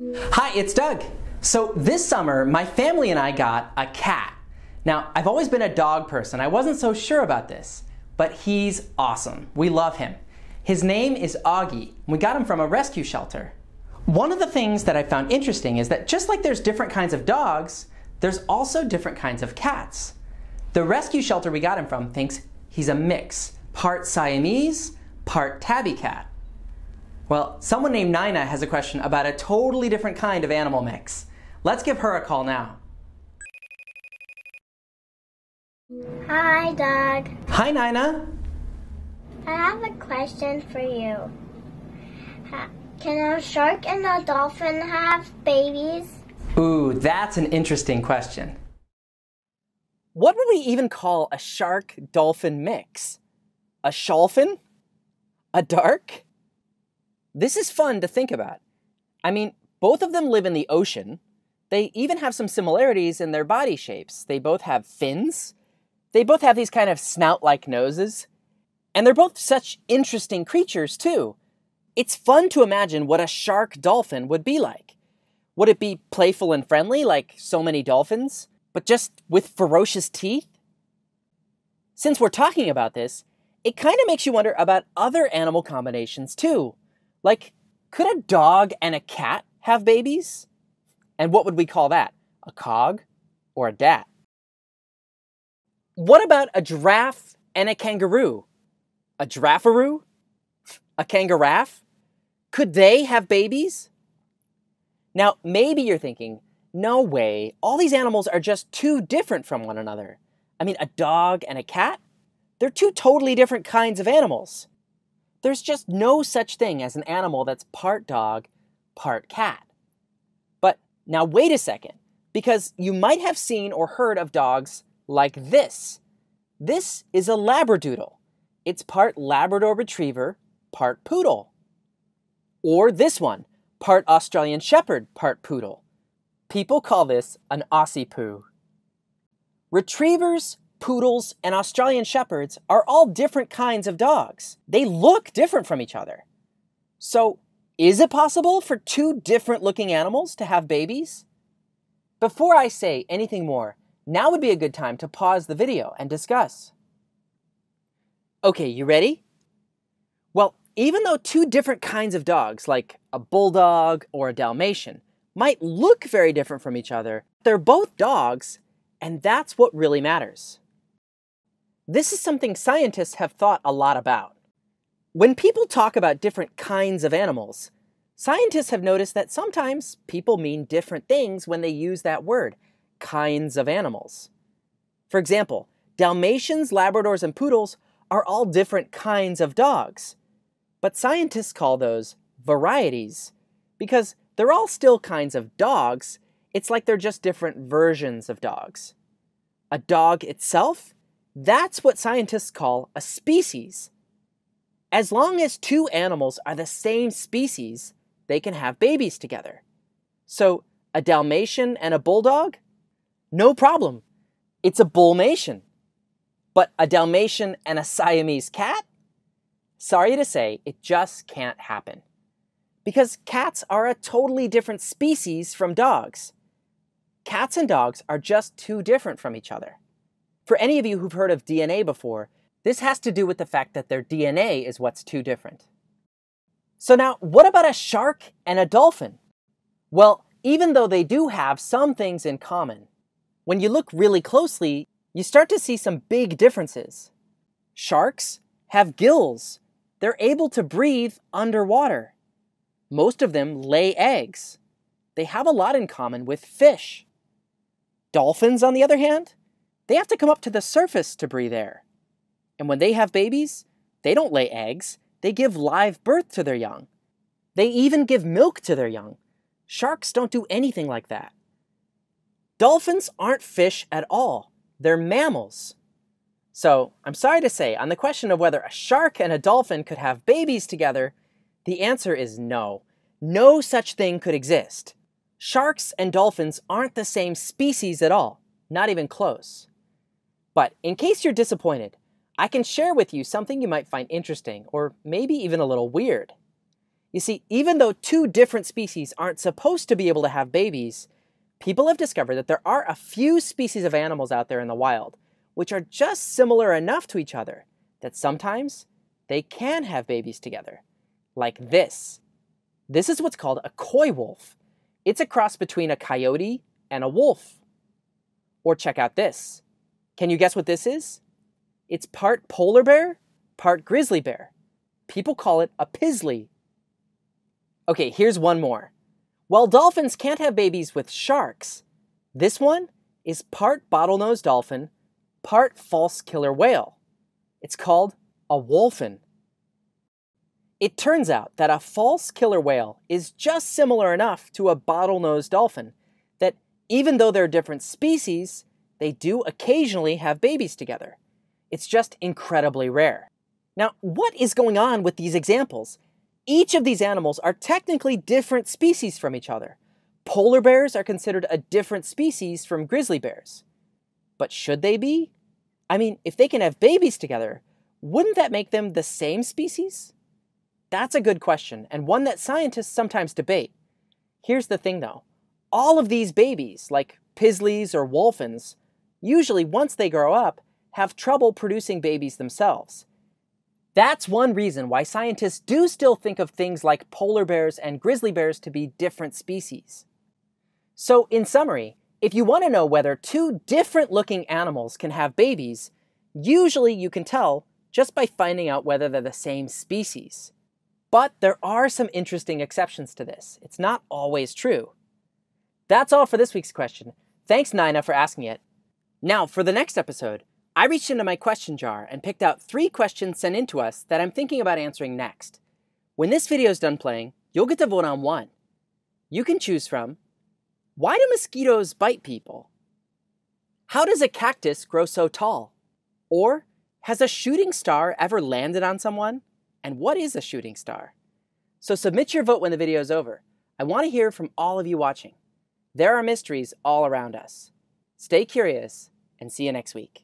Hi, it's Doug. So this summer, my family and I got a cat. Now, I've always been a dog person. I wasn't so sure about this, but he's awesome. We love him. His name is Augie. We got him from a rescue shelter. One of the things that I found interesting is that just like there's different kinds of dogs, there's also different kinds of cats. The rescue shelter we got him from thinks he's a mix, part Siamese, part tabby cat. Well, someone named Nina has a question about a totally different kind of animal mix. Let's give her a call now. Hi, Doug. Hi, Nina. I have a question for you. Can a shark and a dolphin have babies? Ooh, that's an interesting question. What would we even call a shark dolphin mix? A shalfin? A dark? This is fun to think about. I mean, both of them live in the ocean. They even have some similarities in their body shapes. They both have fins. They both have these kind of snout like noses. And they're both such interesting creatures, too. It's fun to imagine what a shark dolphin would be like. Would it be playful and friendly like so many dolphins, but just with ferocious teeth? Since we're talking about this, it kind of makes you wonder about other animal combinations too. Like, could a dog and a cat have babies? And what would we call that? A cog or a dat? What about a giraffe and a kangaroo? A giraffaroo? A kangaraff? Could they have babies? Now, maybe you're thinking, no way, all these animals are just too different from one another. I mean, a dog and a cat? They're two totally different kinds of animals. There's just no such thing as an animal that's part dog, part cat. But now, wait a second, because you might have seen or heard of dogs like this. This is a Labradoodle. It's part Labrador Retriever, part Poodle. Or this one, part Australian Shepherd, part Poodle. People call this an Aussie Poo. Retrievers, poodles, and Australian Shepherds are all different kinds of dogs. They look different from each other. So, is it possible for two different looking animals to have babies? Before I say anything more, now would be a good time to pause the video and discuss. Okay, you ready? Well, even though two different kinds of dogs, like a bulldog or a Dalmatian, might look very different from each other, they're both dogs, and that's what really matters. This is something scientists have thought a lot about. When people talk about different kinds of animals, scientists have noticed that sometimes people mean different things when they use that word, kinds of animals. For example, Dalmatians, Labradors, and Poodles are all different kinds of dogs. But scientists call those varieties because they're all still kinds of dogs. It's like they're just different versions of dogs. A dog itself, that's what scientists call a species. As long as two animals are the same species, they can have babies together. So, a Dalmatian and a bulldog? No problem. It's a bullmation. But a Dalmatian and a Siamese cat? Sorry to say, it just can't happen. Because cats are a totally different species from dogs. Cats and dogs are just too different from each other. For any of you who've heard of DNA before, this has to do with the fact that their DNA is what's too different. So now, what about a shark and a dolphin? Well, even though they do have some things in common, when you look really closely, you start to see some big differences. Sharks have gills. They're able to breathe underwater. Most of them lay eggs. They have a lot in common with fish. Dolphins, on the other hand, they have to come up to the surface to breathe air. And when they have babies, they don't lay eggs, they give live birth to their young. They even give milk to their young. Sharks don't do anything like that. Dolphins aren't fish at all, they're mammals. So, I'm sorry to say, on the question of whether a shark and a dolphin could have babies together, the answer is no. No such thing could exist. Sharks and dolphins aren't the same species at all, not even close. But in case you're disappointed, I can share with you something you might find interesting or maybe even a little weird. You see, even though two different species aren't supposed to be able to have babies, people have discovered that there are a few species of animals out there in the wild which are just similar enough to each other that sometimes they can have babies together. Like this. This is what's called a coy wolf. It's a cross between a coyote and a wolf. Or check out this. Can you guess what this is? It's part polar bear, part grizzly bear. People call it a pizzly. Okay, here's one more. While dolphins can't have babies with sharks, this one is part bottlenose dolphin, part false killer whale. It's called a wholphin. It turns out that a false killer whale is just similar enough to a bottlenose dolphin that even though they're different species, they do occasionally have babies together. It's just incredibly rare. Now, what is going on with these examples? Each of these animals are technically different species from each other. Polar bears are considered a different species from grizzly bears. But should they be? I mean, if they can have babies together, wouldn't that make them the same species? That's a good question, and one that scientists sometimes debate. Here's the thing though all of these babies, like Pizzlies or Wholphins, usually once they grow up, have trouble producing babies themselves. That's one reason why scientists do still think of things like polar bears and grizzly bears to be different species. So, in summary, if you want to know whether two different looking animals can have babies, usually you can tell just by finding out whether they're the same species. But there are some interesting exceptions to this. It's not always true. That's all for this week's question. Thanks, Nina, for asking it. Now, for the next episode, I reached into my question jar and picked out three questions sent in to us that I'm thinking about answering next. When this video is done playing, you'll get to vote on one. You can choose from Why do mosquitoes bite people? How does a cactus grow so tall? Or Has a shooting star ever landed on someone? And what is a shooting star? So submit your vote when the video is over. I want to hear from all of you watching. There are mysteries all around us. Stay curious and see you next week.